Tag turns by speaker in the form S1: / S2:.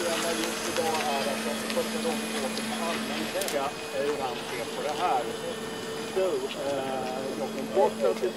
S1: problemet just idag är att jag för första gången åker på allmän väg hur han ser på det här. Du, eh, jag kom bort till